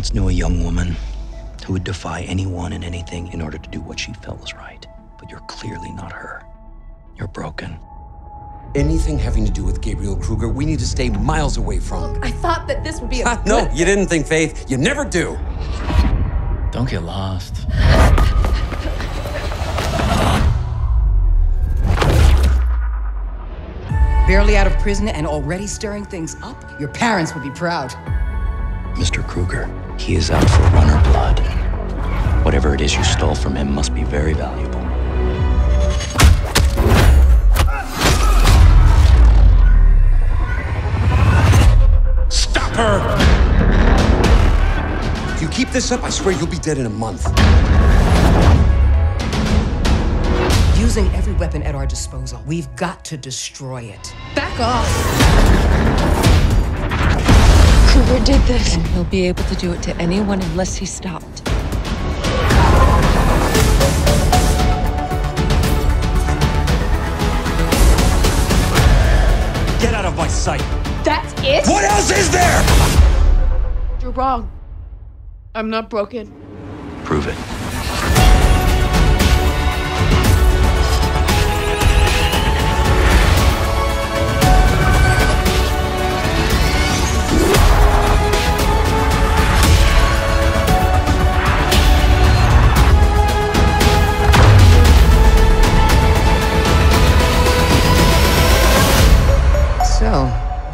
once knew a young woman who would defy anyone and anything in order to do what she felt was right. But you're clearly not her. You're broken. Anything having to do with Gabriel Kruger, we need to stay miles away from. Look, I thought that this would be a Ah, no, you didn't think, Faith. You never do. Don't get lost. Barely out of prison and already stirring things up? Your parents would be proud. Mr. Kruger, he is out for runner blood. Whatever it is you stole from him must be very valuable. Stop her! If you keep this up, I swear you'll be dead in a month. Using every weapon at our disposal, we've got to destroy it. Back off. Kruger did this. And he'll be able to do it to anyone unless he's stopped. Get out of my sight. That's it? What else is there? You're wrong. I'm not broken. Prove it.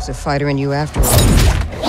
a fighter in you after all.